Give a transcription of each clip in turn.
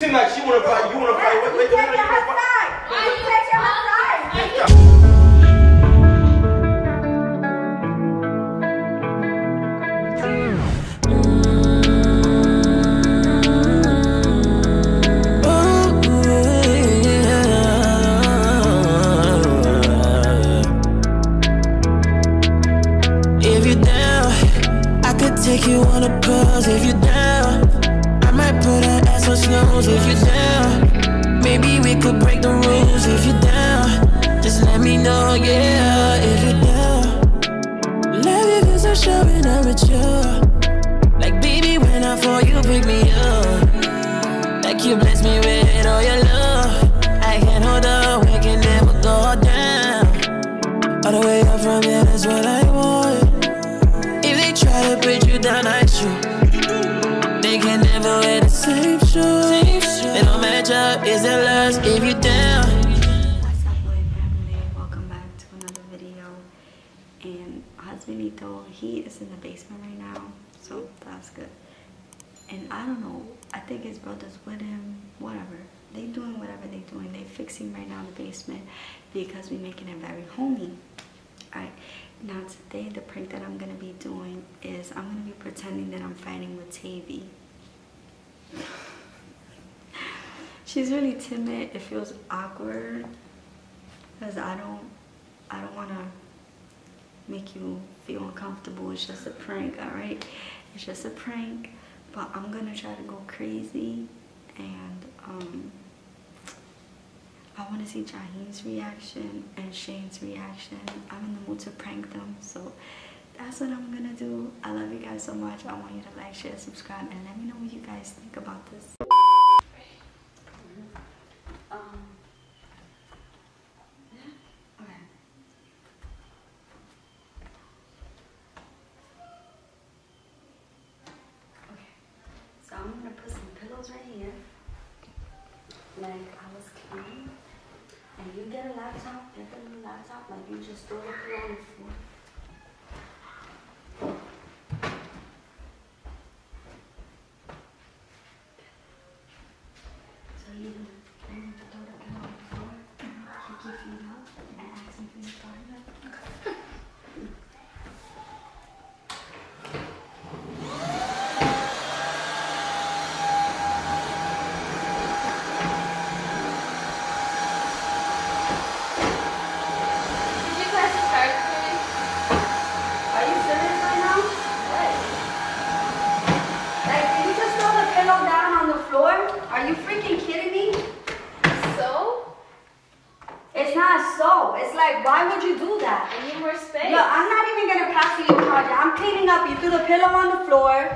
Seem like she wanna fight. You wanna fight. Wait, wait, wait, yeah. If you down, love you cause I'm with you. Like baby, when I fall, you pick me up. Like you bless me with all your love. I can't hold up, we can never go down. All the way up from here, that's what I want. If they try to put you down, I shoot. They can never wear the same shoes. They don't match up, is it lust if you down? He is in the basement right now, so that's good. And I don't know, I think his brother's with him, whatever. They doing whatever they doing. They fixing right now in the basement because we making it very homey. Alright, now today the prank that I'm gonna be doing is I'm gonna be pretending that I'm fighting with Tavy. She's really timid. It feels awkward because I don't, I don't want to make you feel uncomfortable. It's just a prank, all right? It's just a prank, but I'm gonna try to go crazy, and um, I want to see Jahiem's reaction and Shane's reaction. I'm in the mood to prank them, so that's what I'm gonna do. I love you guys so much. I want you to like, share, subscribe, and let me know what you guys think about this. Um, yeah, okay. Okay, so I'm gonna pillows right here, like I was cleaning. And you get a laptop, get the new laptop, like you just throw pillow on the floor. So you you to throw pillow on the floor, kick your feet up, and ask him for your toilet. Did you guys start doing? Are you serious right now? Like, did you just throw the pillow down on the floor? Are you freaking kidding me? So? It's not so. It's like, why would you do that? I need more space. Look, I'm not even gonna pass you your charger. I'm up. You threw the pillow on the floor.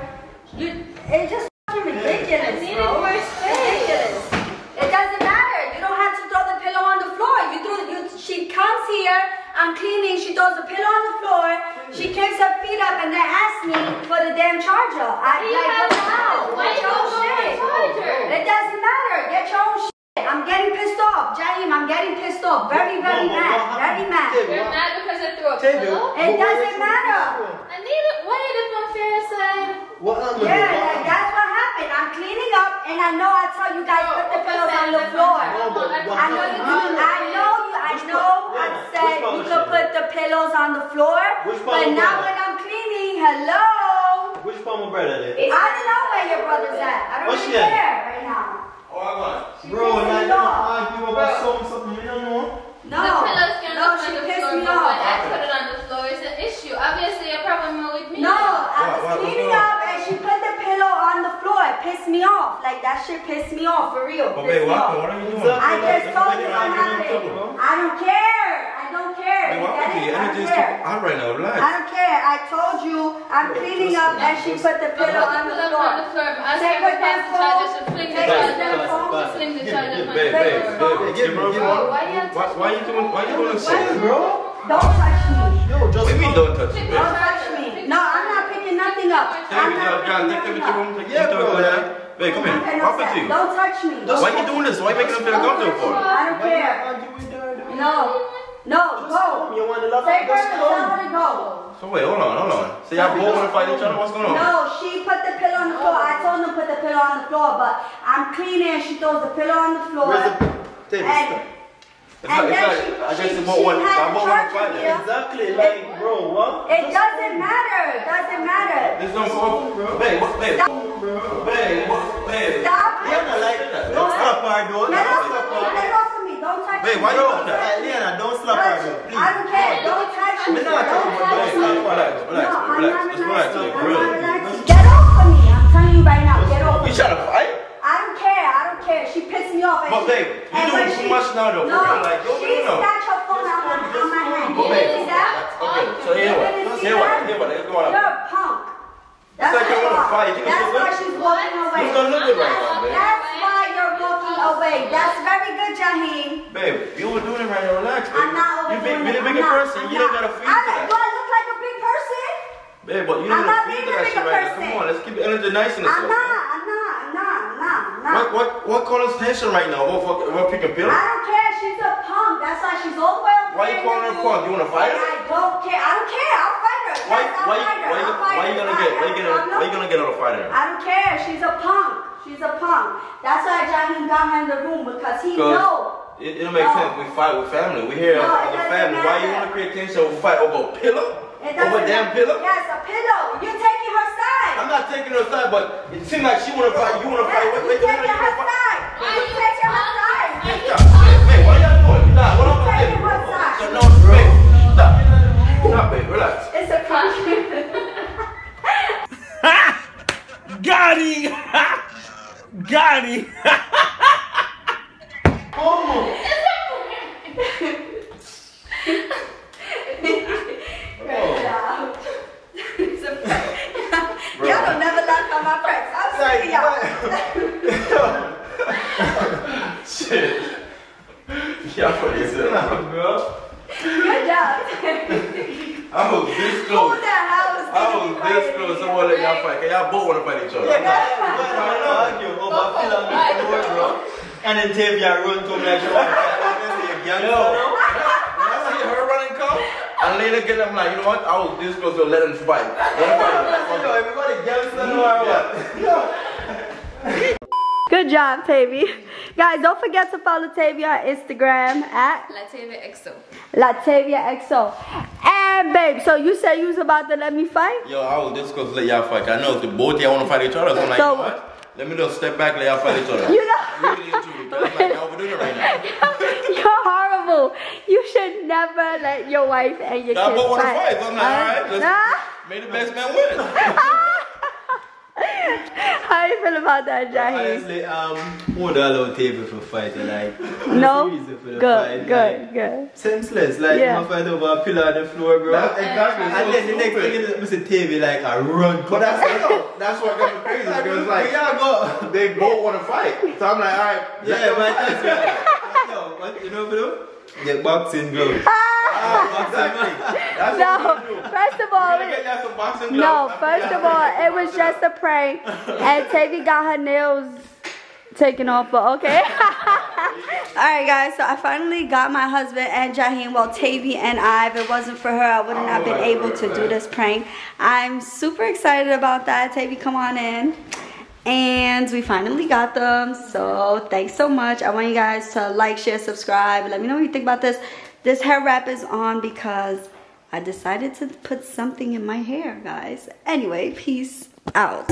You, it's just fucking ridiculous, I needed bro. more space. Ridiculous. It doesn't matter. You don't have to throw the pillow on the floor. You threw. You, she comes here. I'm cleaning. She throws the pillow on the floor. She kicks her feet up and then asks me for the damn charger. I What do you like, have what's now? that? Why Get you your don't own go shit. with charger? It doesn't matter. Get your own shit. I'm getting pissed off, Jahiem. I'm getting pissed off. Very, very Mama, mad. Very mad. You're mad because I threw a Table. pillow? It doesn't matter. I need it. Why did it on fair side? What happened? Yeah, What like happened? that's what happened. I'm cleaning up, and I know I tell you guys put the pillows on the floor. No, but what I know you do. I know you. I Which know. I said you could put the pillows on the floor, Which part but was now when I'm cleaning, hello. Which part my brother did? I don't know where your brother's at. I don't What's really care right now. Bro, like, me you off. argue about something, something, you don't know? No, the pillow's gonna no, look she on the pissed floor, me but when off. I put it on the floor, it's an issue. Obviously, a problem with me. No, I What- was what- what's cleaning wrong? up and she put the pillow on the floor. It pissed me off. Like that shit pissed me off for real. Pissed what What are you doing? I just told you what Why are happened. getting in trouble? I don't care. I don't care. Hey, You what get happened to it? you? I Energy don't is too care. hot right now. I don't care. I told you I'm cleaning up and she put the pillow on the the on the floor. floor. Take her her to pass damn phone. She fling the Take her damn phone. She fling the charger. give on me, the Babe, babe, babe, Give me, give me. Why you Why, why you doing? Why you doing this? Bro? Don't touch me. Yo, just What do you mean don't touch it, Don't touch me. No, I'm not picking nothing up. I'm not picking nothing to your room. up. Yeah, bro, your like- room. Babe, come here. What happened to you? Don't touch me. Why are you doing this? Why are you making them feel uncomfortable for? I don't care. argue with her. No. No, Just go. You want the love? Take her Just and tell come. her to go. So wait, hold on, hold on. So y'all both wanna fight each other? What's going on? No, she put the pillow on the floor. I told them to put the pillow on the floor, but I'm cleaning. She throws the pillow on the floor. Where's the Table, and stop. It's like, it's then like, she- I guess she- it won't she want, had I won't charge fight with Exactly, like, bro, what? it doesn't matter. Doesn't matter. There's no fault, bro. Babe, what, babe, Babe, what, babe. Stop. No, like, don't slap her, though. Don't off slap of me. her. Off of me. Don't touch Babe, why you Don't doing that? Like. Liana, don't slap her, though, I don't care. Don't touch me. Me touch Don't you, touch don't me. slap Relax, relax, No, I'm relax, not let's relax, like, real. Get off of me. I'm telling you right now. Get off of You me. trying to fight? I don't care. I don't care. She pissed me off. But babe, you doing too much now, though, No, like, don't she do snatched her phone out of on my hand. You that? Okay, so here what? You didn't see Here what? that? Here what? You're a. That's like you wanna fight. You That's why she's walking away. You still live it right now, babe. That's why you're walking away. That's very good, Jahiem. Babe, you were doing it right now, relax, babe. I'm not You overdoing big, it. big, I'm bigger not. person, I'm you don't not. gotta feel I- that. Do I look like a big person? Babe, but you don't feel a that shit right now. Come on, let's keep the energy nice in this I'm not. I'm not. I'm not. I'm not. I'm not. What, what, what causes tension right now? What, fuck, what picking pills? I don't care. She's a punk. That's why she's all the way over Why you calling her a punk? You wanna fight her? I don't care. I don't care. Why, why, why, you, why you gonna get, why you gonna, why you gonna get out of fighting her? I don't care. She's a punk. She's a punk. That's why Jahiem got her in the room because he Cause know. It, it don't make No. sense. We fight with family. We here No, as, a family. Why you wanna create tension over fight over a pillow? Over a damn matter. pillow? Yes, a pillow. You're taking her side. I'm not taking her side, but it seems like she wanna fight. You wanna fight. Yes, Wait, you wait, wait, taking her side. You taking her side. Close. the hell is I was quiet this in close. here? Someone let y'all fight. Cause y'all both wanna fight each other. I'm not- Why you argue over a pillow on the floor, bro? And then Tavia run to me like she want to fight. A gangster Yo. When I see her running come, and Lena get them like, you know what? I was this close to let them fight. Let them fight. Yo, everybody gangster now or what? Good job, Tavy. Guys, don't forget to follow Tavia on Instagram at Latavia EXO. Latavia XO. And babe, so you said you was about to let me fight? Yo, I was this close to let y'all fight. I know if the both y'all wanna fight each other, so I'm like, So- what? Let me just step back, let y'all fight each other. You know- Really and truly, 'cause I'm like, y'all overdoing it right now. You're horrible. You should never let your wife and your kids both wanna fight. fight, so I'm like, alright, let's Nah. may the best man win. How you feel about that, Jahiem? Honestly, um, would allow Tavia for fight, like. No? there's a reason for the Good, fight, good, like, good. Senseless, like Yeah. you fight over a pillar on the floor, bro. That- exactly, And so then the next thing is, Mr. Tavia like I run. But that's that's what got me crazy like, because like, like yeah, go. they both want to fight. So I'm like, all right, let Yeah, them man, fight. that's right. Yo, what you know what to do? Get boxing gloves. Exactly. No, what we do. first of all, We gotta get y'all some boxing no, first of all, it was just a prank. And Tavy got her nails taken off, but okay. Alright guys, so I finally got my husband and Jahiem, well Tavy and I. If it wasn't for her, I would not have been able to do this prank. I'm super excited about that. Tavy, come on in. And we finally got them. So thanks so much. I want you guys to like, share, subscribe. Let me know what you think about this. This hair wrap is on because I decided to put something in my hair, guys. Anyway, peace out.